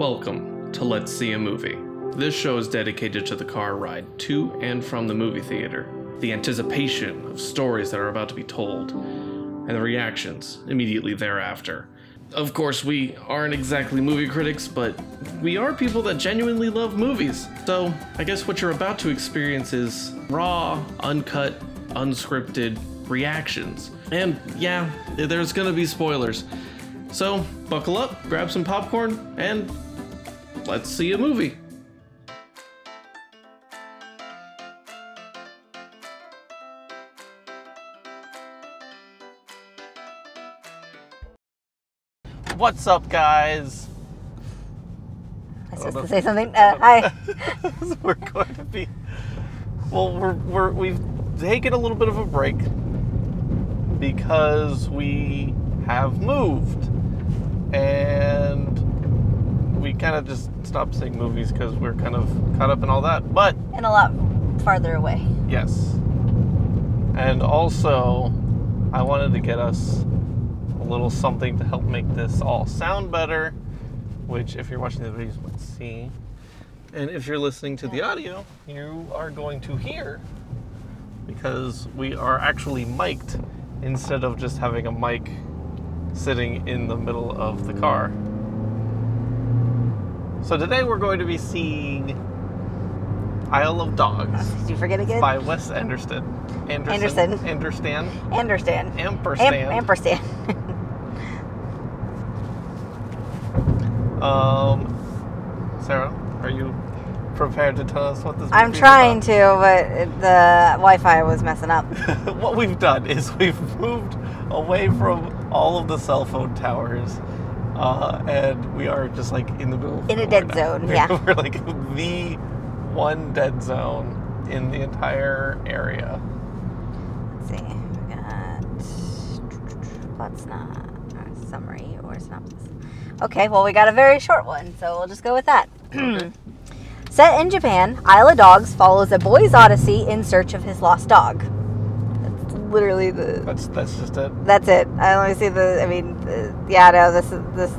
Welcome to Let's See a Movie. This show is dedicated to the car ride to and from the movie theater, the anticipation of stories that are about to be told, and the reactions immediately thereafter. Of course, we aren't exactly movie critics, but we are people that genuinely love movies. So, I guess what you're about to experience is raw, uncut, unscripted reactions. And yeah, there's gonna be spoilers. So, buckle up, grab some popcorn, and let's see a movie. What's up, guys? I was supposed to say something. Uh, hi. we're going to be. Well, we're, we're we've taken a little bit of a break because we have moved, and we kind of just stopped seeing movies because we're kind of caught up in all that. But And a lot farther away. Yes. And also, I wanted to get us a little something to help make this all sound better, which, if you're watching the videos, you might see. And if you're listening to the audio, you are going to hear because we are actually mic'd instead of just having a mic sitting in the middle of the car. So today we're going to be seeing Isle of Dogs Did you forget again? by Wes Anderson. Anderson. Anderson. Anderson. Ampersand. Am- ampersand. Um, Sarah, are you prepared to tell us what this? I'm trying about? to, but the Wi-Fi was messing up. what we've done is we've moved away from all of the cell phone towers, uh, and we are just like in the middle. In a dead now. zone, We're- yeah. We're like the one dead zone in the entire area. Let's see. We got what's not a summary or synopsis. Okay, well we got a very short one, so we'll just go with that. Okay. Set in Japan, Isle of Dogs follows a boy's odyssey in search of his lost dog. Literally the That's that's just it. That's it. I only see the. I mean, the, yeah, no, this is this.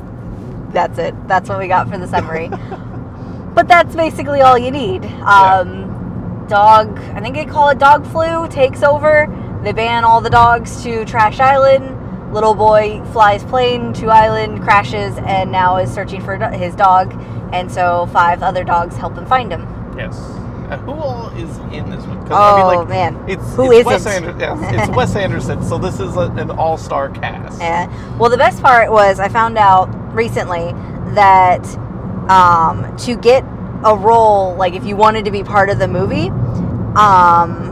That's it. That's what we got for the summary. but that's basically all you need. Um, Dog. I think they call it dog flu. Takes over. They ban all the dogs to Trash Island. Little boy flies plane to island, crashes, and now is searching for his dog. And so five other dogs help him find him. Yes. And who all is in this one? Oh, man. it's Who it's Wes isn't? Ander- yes, it's Wes Anderson, so this is a, an all-star cast. Yeah. Well, the best part was I found out recently that um, to get a role, like if you wanted to be part of the movie, um,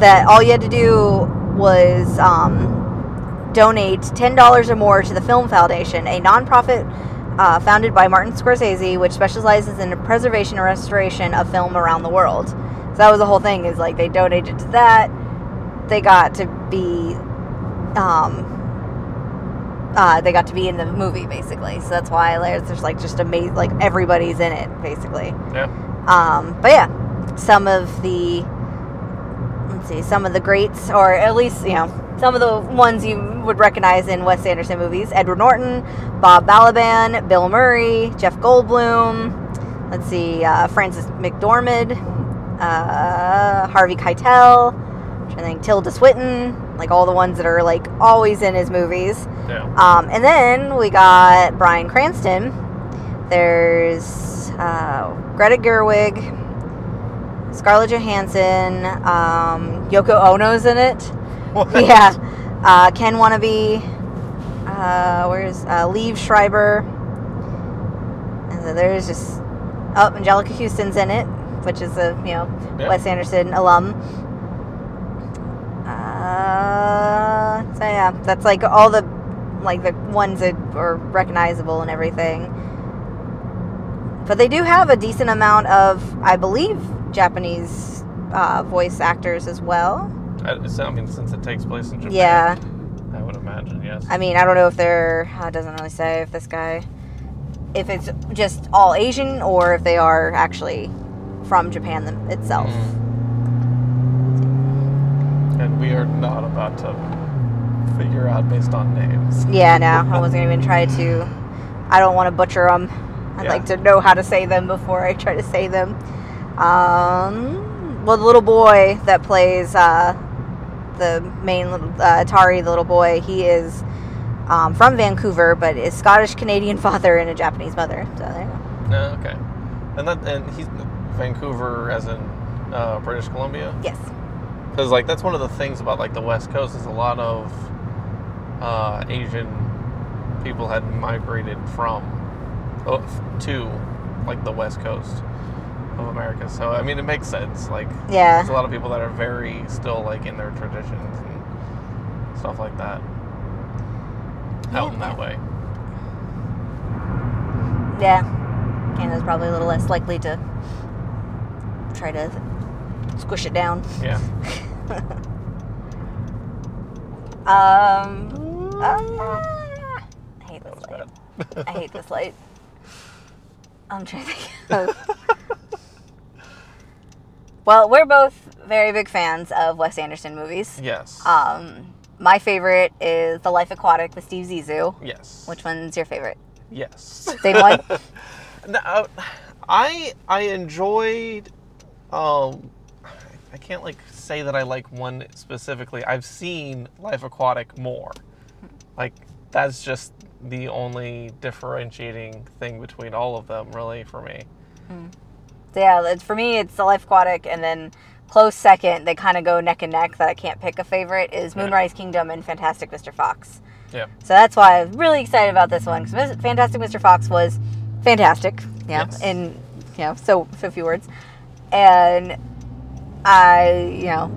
that all you had to do was um, donate ten dollars or more to the Film Foundation, a nonprofit. Uh, founded by Martin Scorsese, which specializes in the preservation and restoration of film around the world. So that was the whole thing. Is like they donated to that. They got to be um, uh, they got to be in the movie basically. So that's why there's, there's like just amazing, like everybody's in it basically. Yeah. Um, but yeah, some of the let's see, some of the greats, or at least you know some of the ones you would recognize in Wes Anderson movies: Edward Norton, Bob Balaban, Bill Murray, Jeff Goldblum. Let's see, uh, Frances McDormand, uh, Harvey Keitel. I think Tilda Swinton, like all the ones that are like always in his movies. Yeah. Um, and then we got Bryan Cranston. There's uh, Greta Gerwig, Scarlett Johansson, um, Yoko Ono's in it. What? Yeah. Uh, Ken Watanabe. Uh, where's uh, Liev Schreiber? And so there's just oh, Anjelica Huston's in it, which is a you know Yeah. Wes Anderson alum. Uh, so yeah, that's like all the like the ones that are recognizable and everything. But they do have a decent amount of, I believe, Japanese uh, voice actors as well. I, mean, since it takes place in Japan. Yeah. I would imagine, yes. I mean, I don't know if they're. uh, It doesn't really say if this guy, if it's just all Asian or if they are actually from Japan itself. Mm. And we are not about to figure out based on names. Yeah, no, I wasn't even try to. I don't want to butcher them. I'd Yeah. like to know how to say them before I try to say them. Um, well, the little boy that plays uh, the main uh, Atari, the little boy, he is um, from Vancouver, but is Scottish Canadian father and a Japanese mother. So there you go. No, okay. And that and he's Vancouver as in uh, British Columbia. Yes. Because like that's one of the things about like the West Coast is a lot of uh, Asian people had migrated from uh, to like the West Coast of America. So I mean, it makes sense. Like Yeah. there's a lot of people that are very still like in their traditions and stuff like that. Out in that way. Yeah. Canada's probably a little less likely to try to squish it down. Yeah. Um. uh, I hate this light. I hate this light. I'm trying to think of. Well, we're both very big fans of Wes Anderson movies. yes. Um, my favorite is The Life Aquatic with Steve Zissou. yes. Which one's your favorite? Yes. Same one? No, I I enjoyed. Um, I can't like say that I like one specifically. I've seen Life Aquatic more. Like that's just the only differentiating thing between all of them, really, for me. So yeah, it's, for me, it's The Life Aquatic, and then close second, they kind of go neck and neck that I can't pick a favorite, is. Moonrise Kingdom and Fantastic Mr. Fox. Yeah. So that's why I'm really excited about this one because Fantastic Mr. Fox was fantastic, yeah, Yes. in you know so so few words, and I you know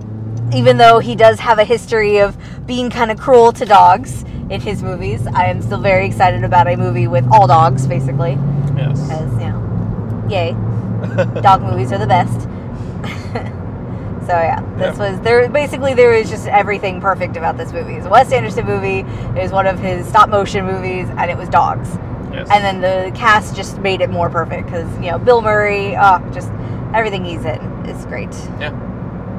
even though he does have a history of being kind of cruel to dogs in his movies, I am still very excited about a movie with all dogs basically Yes. because you know, yay, dog movies are the best. so yeah, this Yeah. was there. Basically, there is just everything perfect about this movie. It's a Wes Anderson movie. It was one of his stop motion movies, and it was dogs. yes. And then the cast just made it more perfect because you know Bill Murray, oh, just everything he's in is great. Yeah.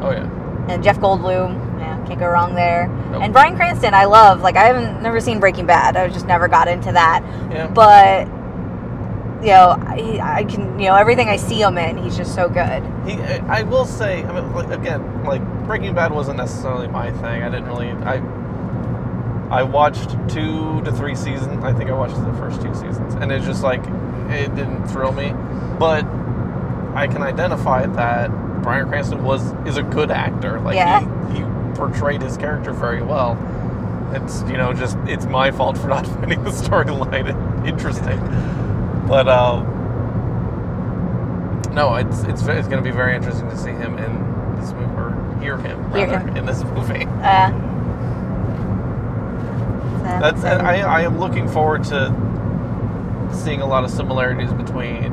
Oh yeah. And Jeff Goldblum, yeah, can't go wrong there. Nope. And Bryan Cranston, I love. Like I haven't never seen Breaking Bad. I just never got into that Yeah. but you know I, I can you know everything i see him in he's just so good He, I will say, I mean, like, again, like Breaking Bad wasn't necessarily my thing. I didn't really. I I watched two to three seasons. I think I watched the first two seasons, and it's just like it didn't thrill me. But I can identify that Bryan Cranston was is a good actor. Like Yeah. he, he portrayed his character very well. It's you know just it's my fault for not finding the storyline interesting. But um, no, it's it's it's going to be very interesting to see him in this movie or hear him Hear rather him. in this movie. uh, so- That's and I I am looking forward to seeing a lot of similarities between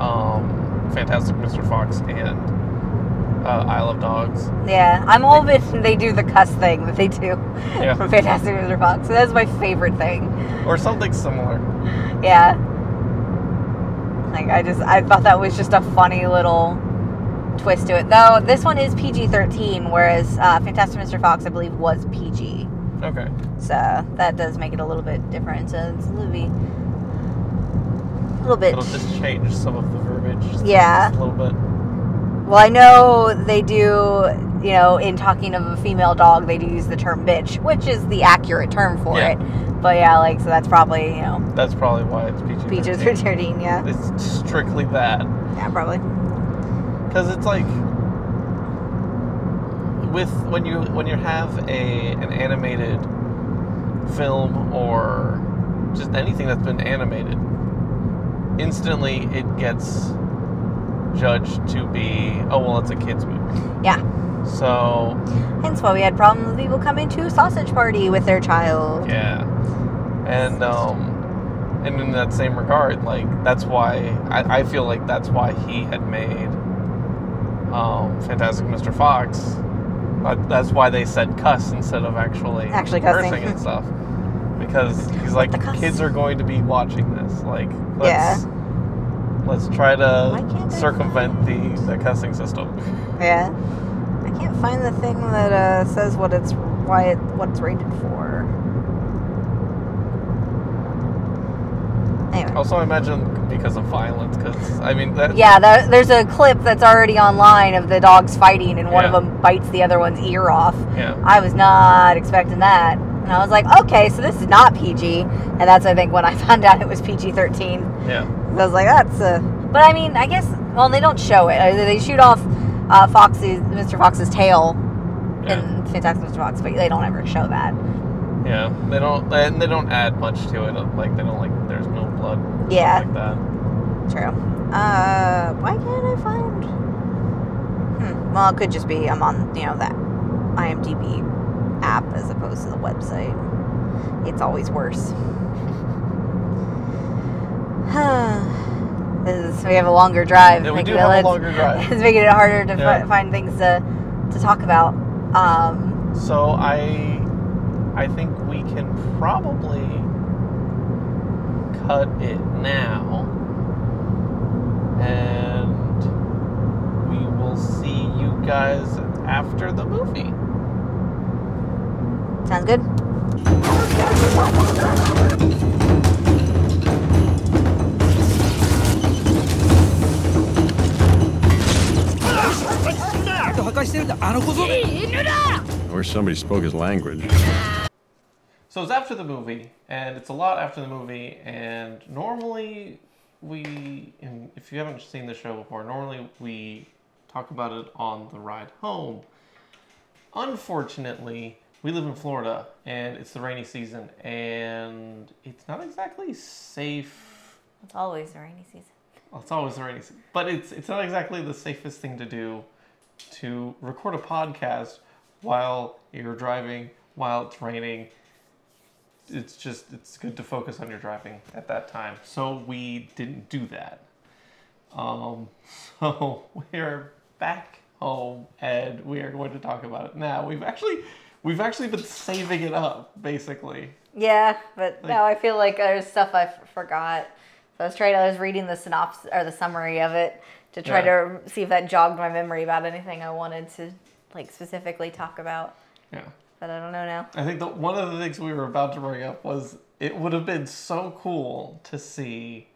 um, Fantastic Mr. Fox and uh, Isle of Dogs. yeah i'm all of it they do the cuss thing that they do Yeah. from fantastic mr fox so that's my favorite thing Or something similar. yeah like i just i thought that was just a funny little twist to it though this one is pg-13 whereas uh, fantastic mr fox i believe was pg Okay. So that does make it a little bit different. So it's a little bit, a little bit. It'll just change some of the verbiage. just Yeah. a little bit. Well, I know they do. You know, in talking of a female dog, they do use the term bitch, which is the accurate term for Yeah. it. But yeah, like so that's probably you know That's probably why it's PG. peaches or thirteen. Yeah, It's strictly that. yeah, probably. because it's like with when you when you have a an animated film or just anything that's been animated instantly it gets judged to be oh well it's a kids movie Yeah. So Hence why we had problems with people coming to sausage party with their child. yeah and um and in that same regard like that's why i, I feel like that's why he had made um fantastic mr fox But that's why they said cuss instead of actually Actually cussing. and stuff because he's like the kids are going to be watching this like let's let's try to circumvent the the cussing system Yeah. I can't find the thing that uh, says what it's why it what it's rated for. Anyway, Also, I imagine because of violence, because I mean that. Yeah, there, there's a clip that's already online of the dogs fighting, and one of them bites the other one's ear off. Yeah. I was not expecting that. And I was like, okay, so this is not PG. And that's, I think, when I found out it was PG 13. Yeah. I was like, that's uh But I mean, I guess, well, they don't show it. Uh, They shoot off uh, Fox's, Mr. Fox's tail Yeah. in Fantastic Mr. Fox, but they don't ever show that. Yeah. They don't. And they don't add much to it. Like they don't like. There's no blood. Yeah. Like that. True. Uh, why can't I find? Hmm. Well, it could just be I'm on you know that IMDb app as opposed to the website. It's always worse. is, we have a longer drive. Yeah, we do it- have a it's- longer drive. It's making it harder to Yeah. fi- find things to to talk about. Um, So I, I think we can probably cut it now, and we will see you guys after the movie. sounds good. Or somebody spoke his language. So it's after the movie, and it's a lot after the movie. And normally, we, and if you haven't seen the show before, normally we talk about it on the ride home. Unfortunately, we live in Florida, and it's the rainy season, and it's not exactly safe. It's always the rainy season. Well, it's always the rainy season, but it's it's not exactly the safest thing to do to record a podcast while you're driving while it's raining it's just it's good to focus on your driving at that time. So we didn't do that. Um, so we're back home and we are going to talk about it now. We've actually we've actually been saving it up basically. Yeah, but Like- now I feel like there's stuff I f- forgot. So I was trying. I was reading the synopsis or the summary of it to try Yeah. to see if that jogged my memory about anything I wanted to like specifically talk about. Yeah. But I don't know now. I think that one of the things we were about to bring up was it would have been so cool to see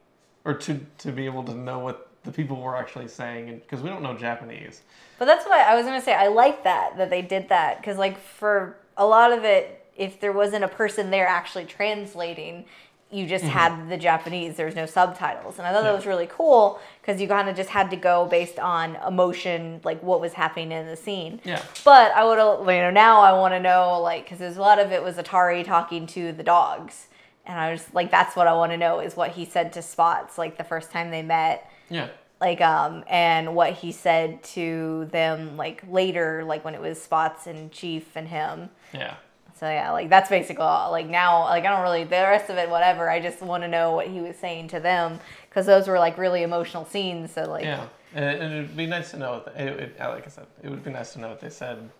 or to to be able to know what the people were actually saying because we don't know Japanese. But that's why I was gonna say. I like that that they did that because like for a lot of it, if there wasn't a person there actually translating, you just had the Japanese. There's no subtitles, and I thought that Mm-hmm. Was really cool because you kind of just had to go based on emotion, like what was happening in the scene. Yeah. But I would, you know, now I want to know, like, because there's a lot of it was Atari talking to the dogs, and I was like, that's what I want to know is what he said to Spots, like the first time they met Yeah. like um and what he said to them like later like when it was spots and chief and him Yeah. So yeah like that's basically all like now like i don't really the rest of it whatever i just want to know what he was saying to them because those were like really emotional scenes so like Yeah, and, and it'd be nice to know. What the, it, it, like I said, it would be nice to know what they said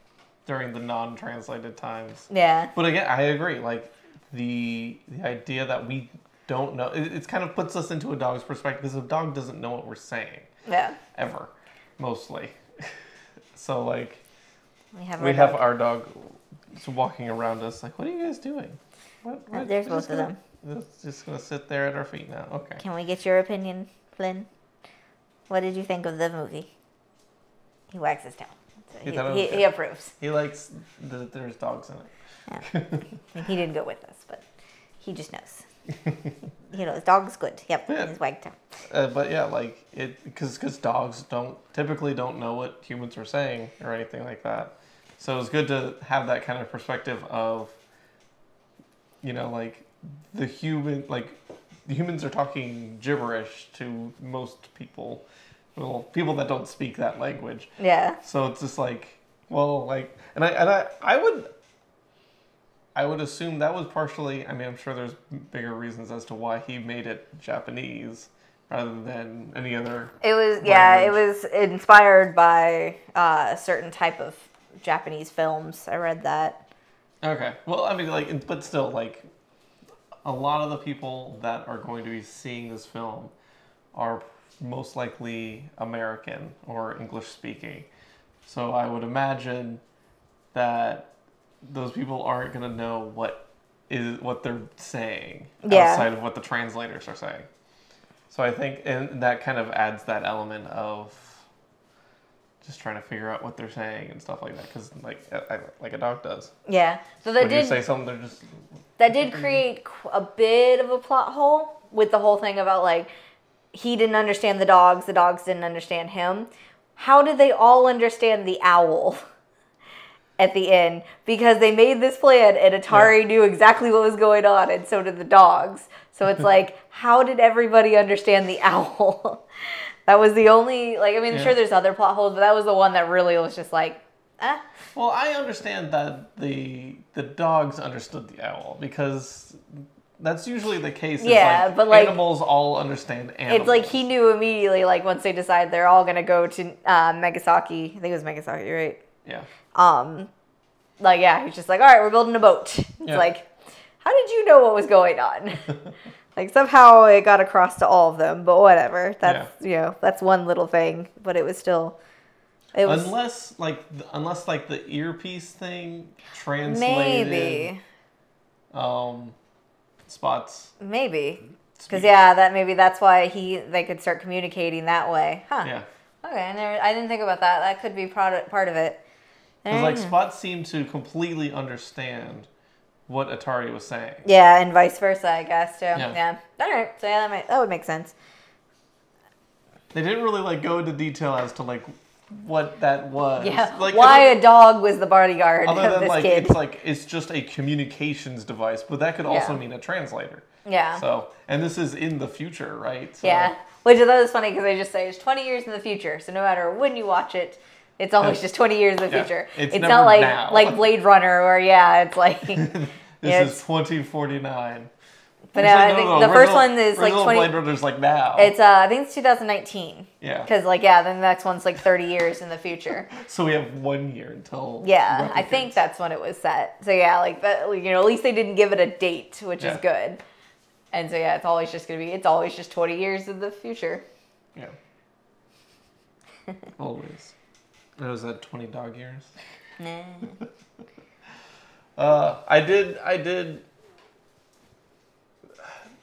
during the non-translated times. yeah But again, I agree. Like the the idea that we don't know, it, it kind of puts us into a dog's perspective because a dog doesn't know what we're saying yeah ever, mostly. so like we have, we our have dog. our dog walking around us, like, what are you guys doing? What, what- there's both of gonna- It's just gonna sit there at our feet now. Okay. can we get your opinion flynn what did you think of the movie he wags his tail He he, he, he approves He likes that there's dogs in it. And he didn't go with us but he just knows you know his dog's good yep Yeah. his wag tail Uh, but yeah, like it because because dogs don't typically don't know what humans are saying or anything like that. So it's good to have that kind of perspective of, you know, like the human like the humans are talking gibberish to most people, well, people that don't speak that language. yeah So it's just like, well, like, and I and I I would. I would assume that was partially. I mean, I'm sure there's bigger reasons as to why he made it Japanese rather than any other. It was yeah, it was inspired by uh, a certain type of Japanese films. I read that. Okay. Well, I mean, like, but still, like, a lot of the people that are going to be seeing this film are most likely American or English speaking. So I would imagine that those people aren't going to know what is what they're saying Yeah. outside of what the translators are saying. So I think, and that kind of adds that element of just trying to figure out what they're saying and stuff like that. Because like, I, I- like a dog does. Yeah. So that When you did say something, they're just that did create a bit of a plot hole with the whole thing about like he didn't understand the dogs, the dogs didn't understand him. How did they all understand the owl at the end? Because they made this plan and Atari knew exactly what was going on, and so did the dogs. So it's like, how did everybody understand the owl? that was the only like I mean, Yeah. sure there's other plot holes, but that was the one that really was just like, eh. Well, I understand that the the dogs understood the owl because that's usually the case. Yeah, but, like- animals all understand animals. It's like he knew immediately, like once they decide they're all gonna go to uh, Megasaki. I think it was Megasaki, right? yeah. Um, like yeah, he's just like, all right, we're building a boat. It's Yeah. like, how did you know what was going on? like somehow it got across to all of them, but whatever. That's you know that's one little thing, but it was still, it was unless like unless like the earpiece thing translated maybe um spots. maybe because yeah, that maybe that's why he they could start communicating that way, huh? Yeah. Okay, I, never, I didn't think about that. That could be part of, part of it. Because like Mm. Spot seemed to completely understand what Atari was saying. Yeah, and vice versa, I guess too. Yeah. Yeah. All right. So yeah, that might, that would make sense. They didn't really like go into detail as to like what that was. Yeah. Like Why a dog was the bodyguard other of than this like kid? it's like it's just a communications device, but that could also Yeah. mean a translator. yeah. So, and this is in the future, right? So, yeah. Which I thought was funny because they just say it's 20 years in the future. So no matter when you watch it, it's always just 20 years in the Yeah. future. It's It's, not like now. like Blade Runner where yeah, it's like. This Yeah, is 2049. but It's no, like, I think no, the no, first one is like original 20. Blade Runner's like now. It's uh, I think it's 2019. yeah. Because like yeah, then the next one's like 30 years in the future. So we have one year until. Yeah, I think that's when it was set. So yeah, like that, you know, at least they didn't give it a date, which Yeah. is good. And so yeah, it's always just gonna be, it's always just 20 years in the future. Yeah. Always. Was that 20 dog years. Nah. Uh, I did. I did.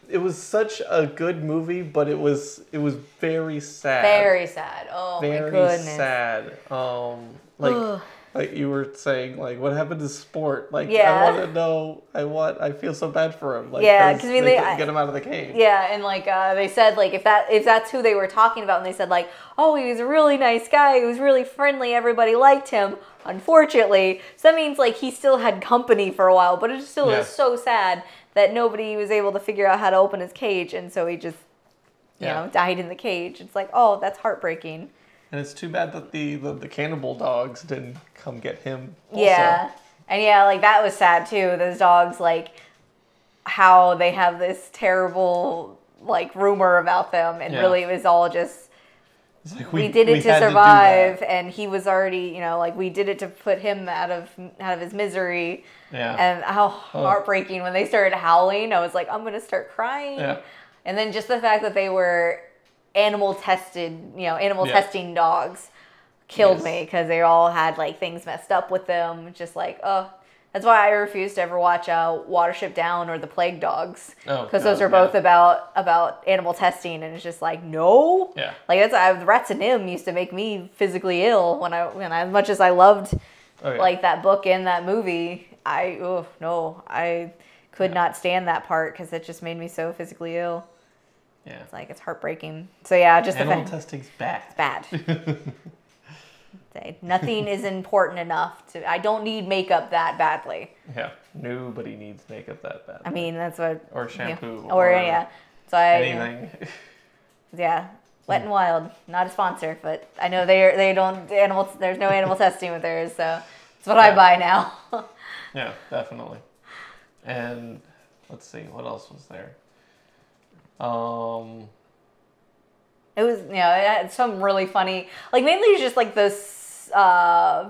It was such a good movie, but it was it was very sad. Very sad. Oh very my goodness. Very sad. Um, like. Like you were saying, like what happened to sport? Like Yeah. I want to know. I want. I feel so bad for him. Like, Yeah, 'cause 'cause I mean, they, they- I- get him out of the cage. Yeah, and like uh, they said, like if that if that's who they were talking about, and they said like, oh, he was a really nice guy, he was really friendly, everybody liked him. Unfortunately, so that means like he still had company for a while, but it still Yeah. is so sad that nobody was able to figure out how to open his cage, and so he just you Yeah. know died in the cage. It's like, oh, that's heartbreaking. And it's too bad that the, the the cannibal dogs didn't come get him. Also. Yeah. And yeah, like that was sad too. Those dogs, like how they have this terrible like rumor about them, and Yeah. really it was all just like we, did it to survive, that. and he was already, you know, like we did it to put him out of out of his misery. Yeah. And how oh. heartbreaking when they started howling. I was like, I'm gonna start crying. Yeah. And then just the fact that they were animal tested, you know, animal Yeah. testing dogs killed Yes. me because they all had like things messed up with them. Just like, oh, that's why I refuse to ever watch uh, Watership Down or The Plague Dogs Oh, because those are both yeah. about about animal testing, and it's just like, no, Yeah. like that's I, Rats of NIMH used to make me physically ill when I when I, as much as I loved Oh, yeah. like that book and that movie. I oh no, I could not stand that part because it just made me so physically ill. Yeah. It's like it's heartbreaking. So yeah, just the Animal fact testing's bad. It's bad. Say, Nothing is important enough to. I don't need makeup that badly. Yeah. Nobody needs makeup that bad. I mean, that's what. Or yeah. shampoo, Or, or yeah. So I. anything. Yeah. Wet and Wild, not a sponsor, but I know they they don't animal. There's no animal testing with theirs, so it's what I buy now. yeah, definitely. And let's see, what else was there? Um, It was, you know, it had some really funny, like mainly it's just like this, uh,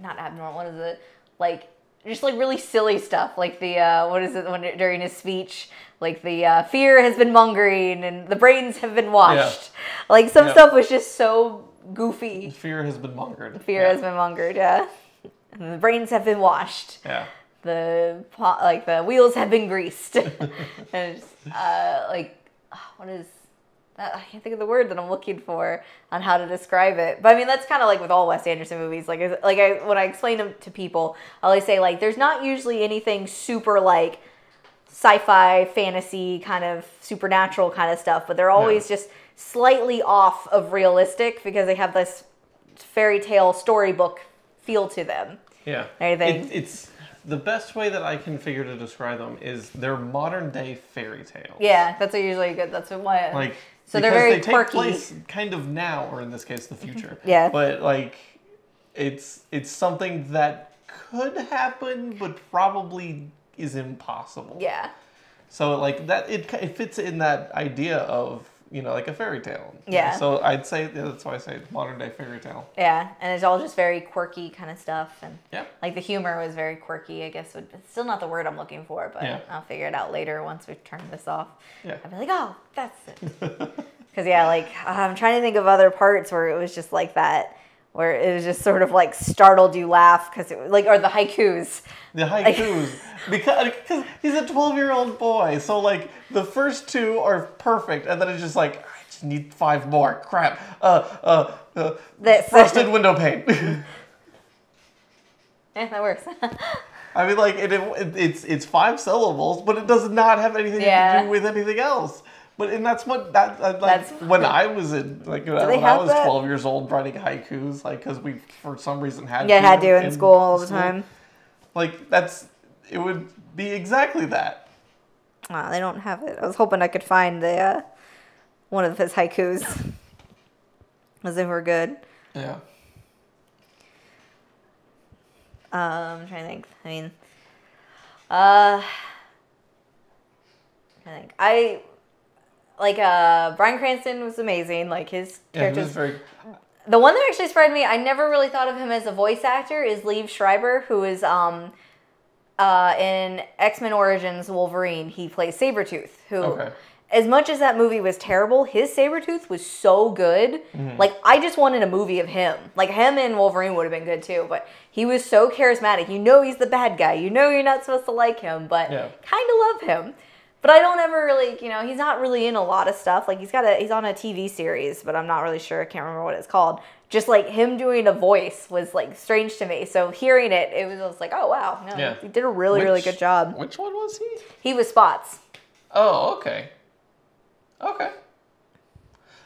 not abnormal. What is it? Like just like really silly stuff, like the uh, what is it when during his speech, like the uh, fear has been mongering and the brains have been washed. Like some Yeah. stuff was just so goofy. fear has been mongered. Fear yeah. has been mongered, yeah. And the brains have been washed. Yeah. The po- like the wheels have been greased and it's, uh, like what is that? I can't think of the word that I'm looking for on how to describe it. But I mean, that's kind of like with all Wes Anderson movies. Like, like I, when I explain them to people, I always say like, there's not usually anything super like sci-fi, fantasy, kind of supernatural kind of stuff, but they're always just slightly off of realistic because they have this fairy tale storybook feel to them. Yeah. Anything. It, it's the best way that I can figure to describe them is they're modern day fairy tales. Yeah, that's usually good. That's why. Like So they're very they take quirky. place kind of now, or in this case, the future. Yeah. But like, it's it's something that could happen, but probably is impossible. yeah. So like that, it it fits in that idea of you know like a fairy tale. Yeah. So I'd say that's why I say modern day fairy tale. Yeah, and it's all just very quirky kind of stuff, and Yeah. like the humor was very quirky. I guess would it's still not the word I'm looking for, but Yeah. I'll figure it out later once we turn this off. Yeah. I'll be like, oh, that's it. Because yeah, like I'm trying to think of other parts where it was just like that, where it was just sort of like startled you laugh because it was like or the haikus. The haikus, because because he's a twelve year old boy, so like the first two are perfect, and then it's just like I just need five more. Crap. Uh, uh, uh This- frosted window pane. Yeah, that works. I mean, like it, it, it's it's five syllables, but it does not have anything Yeah. to do with anything else. But and that's what that uh, like That's- when I was in like when I was that? twelve years old writing haikus, like because we for some reason had yeah, to had to in school all the time. Like that's it would be exactly that. Wow, they don't have it. I was hoping I could find the uh, one of his haikus. As they were good. Yeah. Um, I'm trying to think. I mean, uh, I think I like uh Bryan Cranston was amazing. Like his Yeah, characters. was very the one that actually surprised me, I never really thought of him as a voice actor. Is Liev Schreiber, who is um uh in X Men Origins Wolverine. He plays Sabretooth. Who. Okay. As much as that movie was terrible, his Sabretooth was so good. Mm-hmm. Like, I just wanted a movie of him. Like, him and Wolverine would have been good too, but he was so charismatic. You know he's the bad guy. You know you're not supposed to like him, but Yeah. kind of love him. But I don't ever really, you know, he's not really in a lot of stuff. Like, he's got a, he's on a TV series, but I'm not really sure. I can't remember what it's called. Just like him doing a voice was like strange to me. So hearing it, it was, I was like, oh wow, no, Yeah. he did a really, really good job. Which one was he? He was Spots. Oh, okay. Okay.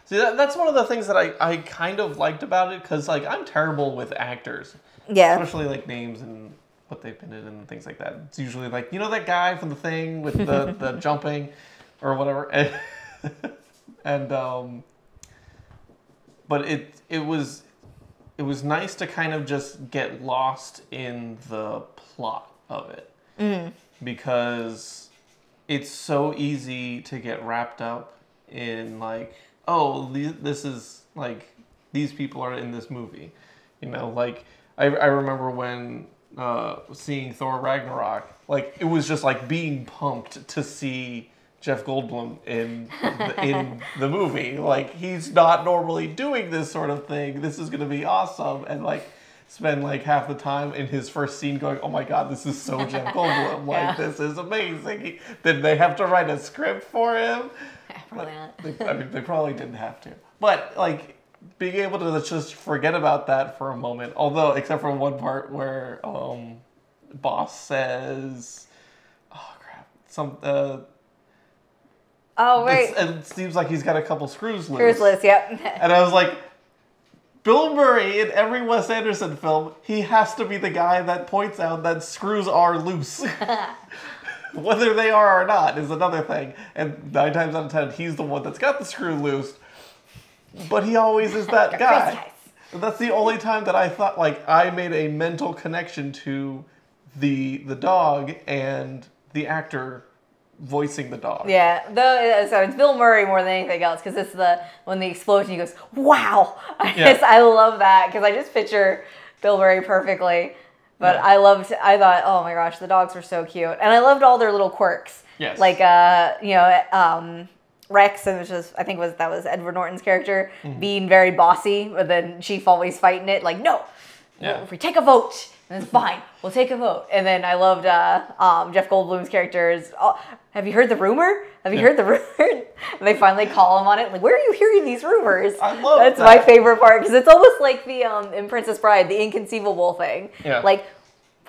See, that, that's one of the things that I, I kind of liked about it because, like, I'm terrible with actors, Yeah. especially like names and what they've been in and things like that. It's usually like, you know, that guy from the thing with the, the jumping or whatever. And, and um, but it it was it was nice to kind of just get lost in the plot of it because it's so easy to get wrapped up in like oh this is like these people are in this movie you know like i, I remember when uh, seeing thor ragnarok like it was just like being pumped to see jeff goldblum in the, in the movie like he's not normally doing this sort of thing this is going to be awesome and like spend like half the time in his first scene going, "Oh my god, this is so Jeff Goldblum! Like Yeah. this is amazing." He, did they have to write a script for him? Probably not. They, I mean, they probably didn't have to. But like being able to just forget about that for a moment, although except for one part where um, boss says, "Oh crap," some uh, Oh, wait. it seems like he's got a couple screws loose. Cruise list, yep. And I was like, Bill Murray in every Wes Anderson film, he has to be the guy that points out that screws are loose. Whether they are or not is another thing. And nine times out of ten, he's the one that's got the screw loose. But he always is that guy. That's the only time that I thought like I made a mental connection to the the dog and the actor voicing the dog. Yeah, though so it's Bill Murray more than anything else because it's the when the explosion he goes, "Wow!" I Yeah. just I love that because I just picture Bill Murray perfectly. But Yeah. I loved. I thought, oh my gosh, the dogs were so cute, and I loved all their little quirks. Yes. Like uh, you know, um, Rex, and which was I think was that was Edward Norton's character Mm-hmm. being very bossy, but then Chief always fighting it. Like, no, Yeah. if we take a vote, And it's fine. We'll take a vote. And then I loved uh, um, Jeff Goldblum's characters. Oh, have you heard the rumor? Have you heard the rumor? and they finally call him on it. Like, where are you hearing these rumors? I love That's my favorite part because it's almost like the um, in Princess Bride, the inconceivable thing. Yeah. Like,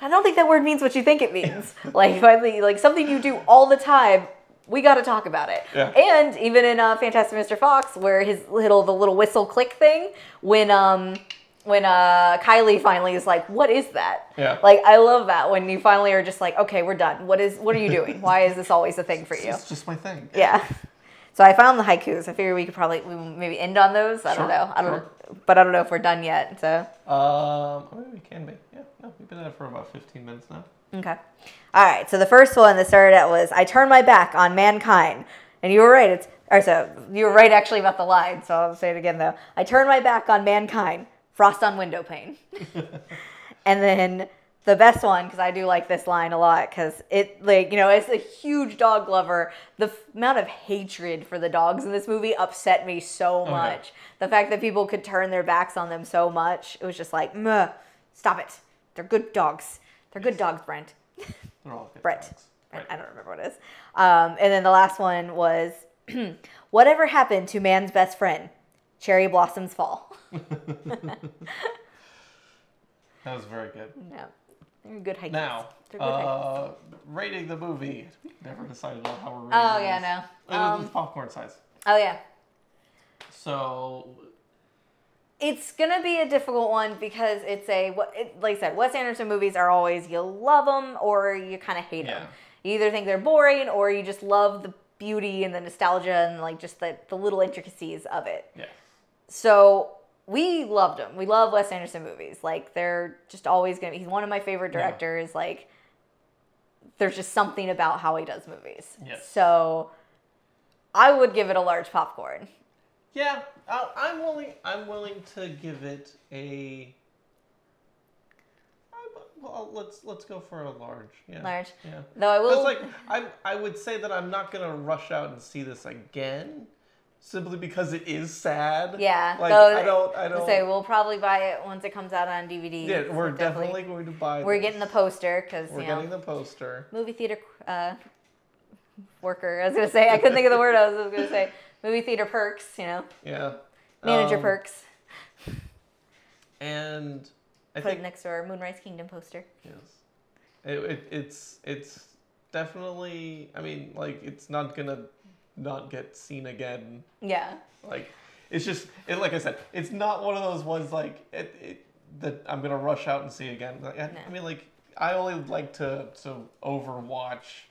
I don't think that word means what you think it means. like, finally, like something you do all the time. We got to talk about it. Yeah. And even in uh, Fantastic Mr. Fox, where his little the little whistle click thing, when um when uh Kylie finally is like, "What is that?" Yeah. Like I love that when you finally are just like, "Okay, we're done. What is what are you doing? Why is this always a thing for you?" It's just my thing. Yeah. So I found the haikus. I figured we could probably we maybe end on those. I don't know. I don't. sure. But I don't know if we're done yet. So Um, maybe we can be. Yeah, no, we've been at it for about 15 minutes now. Okay. All right. So the first one that started out was I turned my back on mankind, and you were right. It's or so you were right actually about the line. So I'll say it again though. I turned my back on mankind. Frost on window pane. and then the best one because I do like this line a lot because it like you know as a huge dog lover, the f- amount of hatred for the dogs in this movie upset me so much. The fact that people could turn their backs on them so much, it was just like, stop it. They're good dogs. They're good dogs, Brent. They're all good Brett. dogs. I- Right. I don't remember what it is. Um, and then the last one was, whatever happened to man's best friend? Cherry blossoms fall. That was very good. Yeah, they're good hikes. Now, they're good uh, rating the movie. We never decided on how we're rating Oh yeah, no. Um, it's popcorn size. oh yeah. So, It's gonna be a difficult one because it's a what it, like I said, Wes Anderson movies are always you love them or you kind of hate them. You either think they're boring or you just love the beauty and the nostalgia and like just the, the little intricacies of it. yeah. So we loved him. We love Wes Anderson movies. Like they're just always gonna. Be, He's one of my favorite Yeah. directors. Like there's just something about how he does movies. Yes. So I would give it a large popcorn. Yeah, i I'm willing. I'm willing to give it a. Well, let's let's go for a large. Yeah. Large. Yeah. Though I will. like I I would say that I'm not gonna rush out and see this again, simply because it is sad. yeah. Like though I don't I don't. say we'll probably buy it once it comes out on DVD. yeah, we're definitely, going to buy. We're this. getting the poster because We're you know getting the poster. movie theater uh, worker. I was gonna say I couldn't think of the word. I was gonna say movie theater perks. You know, Yeah. manager Um, perks. And I Put think it next to our Moonrise Kingdom poster. Yes. It, it, it's it's definitely. I mean, like it's not gonna not get seen again. Yeah. Like it's just it, like I said, it's not one of those ones like it, it that I'm gonna rush out and see again. Like, I, No. I mean, like I only like to to overwatch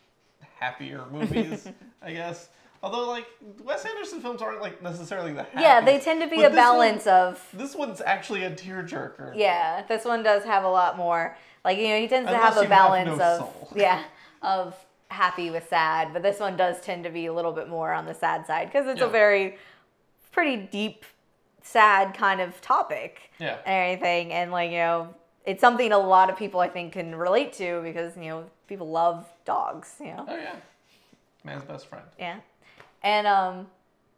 happier movies, I guess. Although like Wes Anderson films aren't like necessarily the happiest. Yeah, they tend to be a balance One, of this one's actually a tearjerker. yeah. This one does have a lot more. Like you know, he tends to have a you have balance no of soul. yeah of happy with sad, but this one does tend to be a little bit more on the sad side because it's a very pretty deep, sad kind of topic. Yeah. and everything. And like, you know, it's something a lot of people I think can relate to because, you know, people love dogs, you know. Oh yeah. Man's best friend. Yeah. And um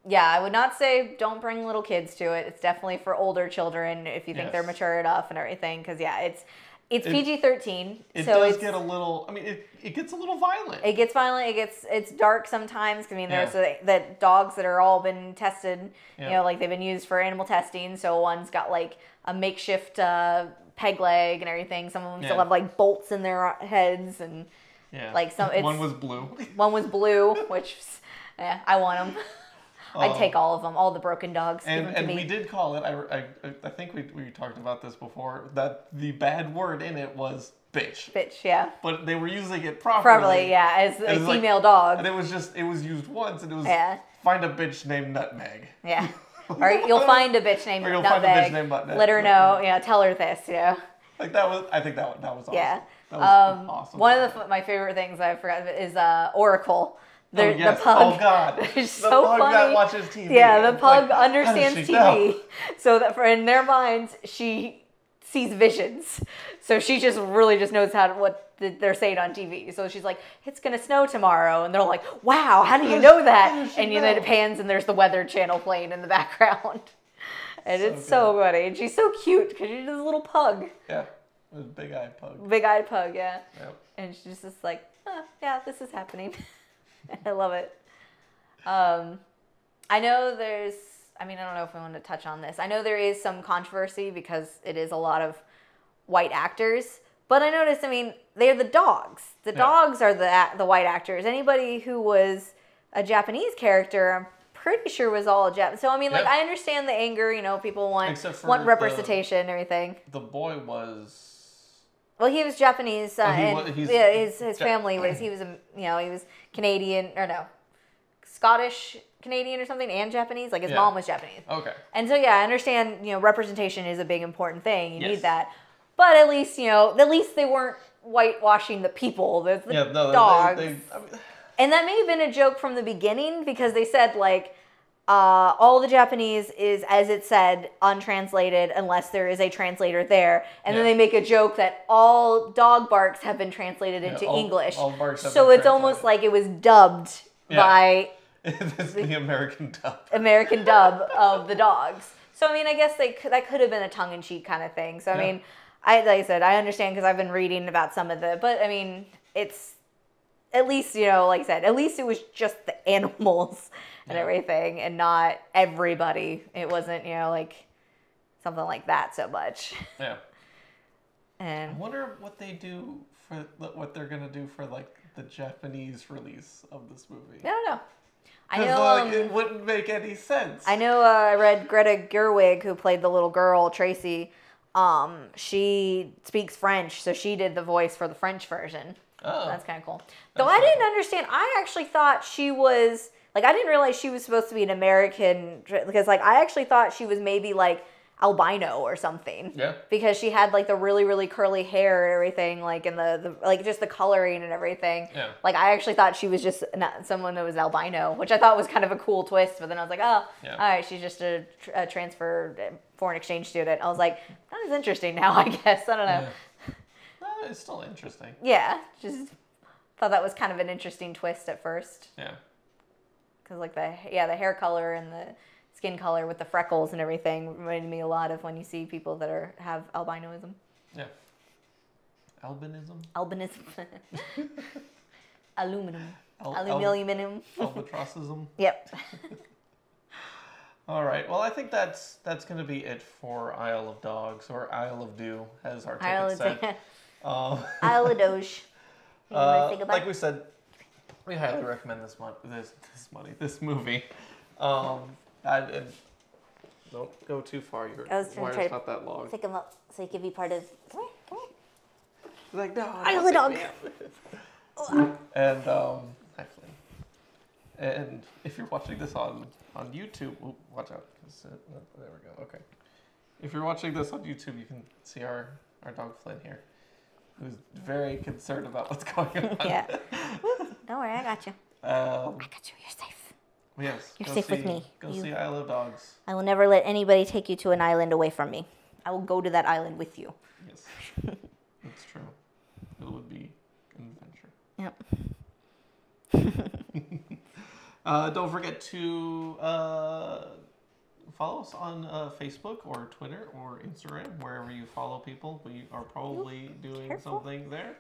yeah, I would not say don't bring little kids to it. It's definitely for older children if you think they're mature enough and everything cuz yeah, it's it's It- PG-13. It so does get a little. I mean, it, it gets a little violent. it gets violent. It gets it's dark sometimes. I mean, there's Yeah. a, that dogs that are all been tested. You know, like they've been used for animal testing. So one's got like a makeshift uh, peg leg and everything. Some of them still have like bolts in their heads, and yeah. like some- one was blue. one was blue, which yeah, I want them. I'd take all of them, all the broken dogs. And and we did call it. I, I, I think we, we talked about this before. That the bad word in it was bitch, Bitch, yeah, but they were using it properly. probably yeah, as a was like- female dog. And it was just it was used once, and it was Yeah. find a bitch named Nutmeg. Yeah. Or you'll find a bitch named Or you'll find a Nutmeg. bitch named Nutmeg. Let her know, Yeah, tell her this, you know. Like that was. I think that was, that was awesome. Yeah. That was Um, awesome. One of the, my favorite things I forgot is uh, Oracle. Oh, the, oh, yes. the pug. Oh God. It's the so pug funny. that watches TV. Yeah, the pug like, understands TV, know? so that for in their minds she sees visions. So she just really just knows how to, what th- they're saying on TV. So she's like, "It's gonna snow tomorrow," and they're like, "Wow, how do you know that?" And you, then know? it pans and there's the Weather Channel playing in the background, and So it's so funny. And she's so cute because she's just a little pug. Yeah. Big eyed pug. big eyed pug, yeah. Yep. And she's just like, "Huh, yeah, this is happening. I love it. Um, I know there's, I mean, I don't know if we want to touch on this. I know there is some controversy because it is a lot of white actors. But I noticed, I mean, they're the dogs. The Yeah. dogs are the the white actors. Anybody who was a Japanese character, I'm pretty sure was all Jap. So I mean, like, Yeah. I understand the anger. You know, people want want the- representation and everything. The boy was. Well, he was Japanese, uh, Oh, he and wa- he's yeah, his his family was he was a you know he was Canadian or no, Scottish Canadian or something, and Japanese. Like his Yeah. mom was Japanese, Okay. and so yeah, I understand. You know, representation is a big important thing. You Yes. need that, but at least you know at least they weren't whitewashing the people. The, the Yeah, no, dogs, They, they, I mean, and that may have been a joke from the beginning because they said like. Uh, all the Japanese is, as it said, untranslated unless there is a translator there. And then they make a joke that all dog barks have been translated Yeah, into all- English. all barks have so it's almost like it was dubbed Yeah. by the American dub. American dub of the dogs. So I mean, I guess they could, that could have been a tongue in cheek kind of thing. So I Yeah. mean, I like I said, I understand because I've been reading about some of the, but I mean, it's at least you know, like I said, at least it was just the animals and Yeah. everything, and not everybody. It wasn't you know like something like that so much. Yeah. And I wonder what they do for what they're gonna do for like the Japanese release of this movie. I don't know. I know. like, um, it wouldn't make any sense. I know. Uh, I read Greta Gerwig, who played the little girl Tracy. Um, she speaks French, so she did the voice for the French version. Oh. That's kind of cool. Though I didn't understand. I actually thought she was like I didn't realize she was supposed to be an American because like I actually thought she was maybe like albino or something. Yeah. Because she had like the really really curly hair and everything, like and the, the like just the coloring and everything. Yeah. Like I actually thought she was just not someone that was albino, which I thought was kind of a cool twist. But then I was like, oh, Yeah. all right, she's just a, a transfer uh, foreign exchange student. I was like, that is interesting now. I guess I don't know. Yeah. No, it's still interesting. Yeah, just thought that was kind of an interesting twist at first Yeah. Because like the yeah the hair color and the skin color with the freckles and everything reminded me a lot of when you see people that are have albinoism, Yeah. Albinism? albinism, aluminum, Al- al- aluminum. Albatrossism? Yep. All right. Well, I think that's that's going to be it for Isle of Dogs or Isle of Dew, as our ticket Isle said. of Um, Isle of Doge. Uh, like we said, we highly recommend this mon- this this money this movie. Um, I, and don't go too far. Your I was wire's try not that long. Pick him up so he could be part of. Come here, come here. Like no, Isle of don't Dog. pick me up. and um, hi Flynn. And if you're watching this on on YouTube, oop, watch out. 'cause, uh, there we go. Okay. If you're watching this on YouTube, you can see our our dog Flynn here, who's very concerned about what's going on. Yeah. Don't worry, I got you. Um, I got you. You're safe. yes. You're safe with me. Go You- see Isle of Dogs. I will never let anybody take you to an island away from me. I will go to that island with you. Yes, that's true. It would be an adventure. Yep. Uh, don't forget to uh, follow us on uh, Facebook or Twitter or Instagram, wherever you follow people. We are probably doing careful. something there.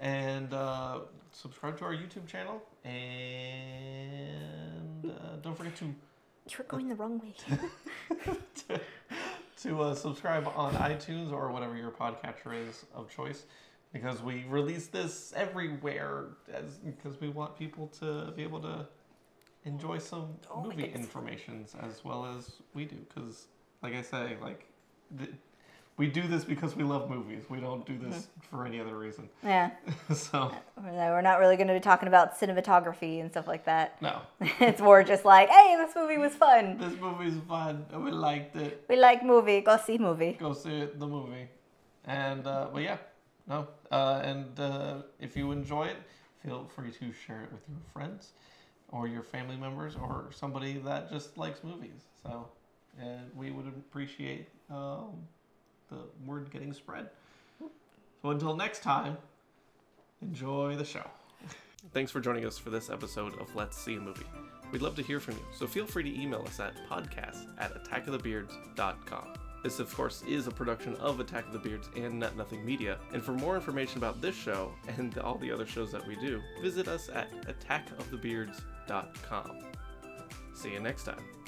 And uh, subscribe to our YouTube channel. And uh, don't forget to You're going the wrong way. to, to uh, subscribe on iTunes or whatever your podcatcher is of choice because we release this everywhere as because we want people to be able to enjoy some Oh movie informations as well as we do because like I say like th- we do this because we love movies we don't do this Mm-hmm. for any other reason yeah. so We're not really going to be talking about cinematography and stuff like that. no it's more just like, hey, this movie was fun. this movie's fun we liked it We like movie. Go see movie. go see it, the movie. And uh, but yeah, no. Uh, and uh, if you enjoy it, feel free to share it with your friends, or your family members, or somebody that just likes movies. So, and we would appreciate um, the word getting spread. So until next time, enjoy the show. Thanks for joining us for this episode of Let's See a Movie. We'd love to hear from you, so feel free to email us at podcast at attackofthebeards.com. This, of course, is a production of Attack of the Beards and Net Nothing Media. And for more information about this show and all the other shows that we do, visit us at attackofthebeards.com. See you next time.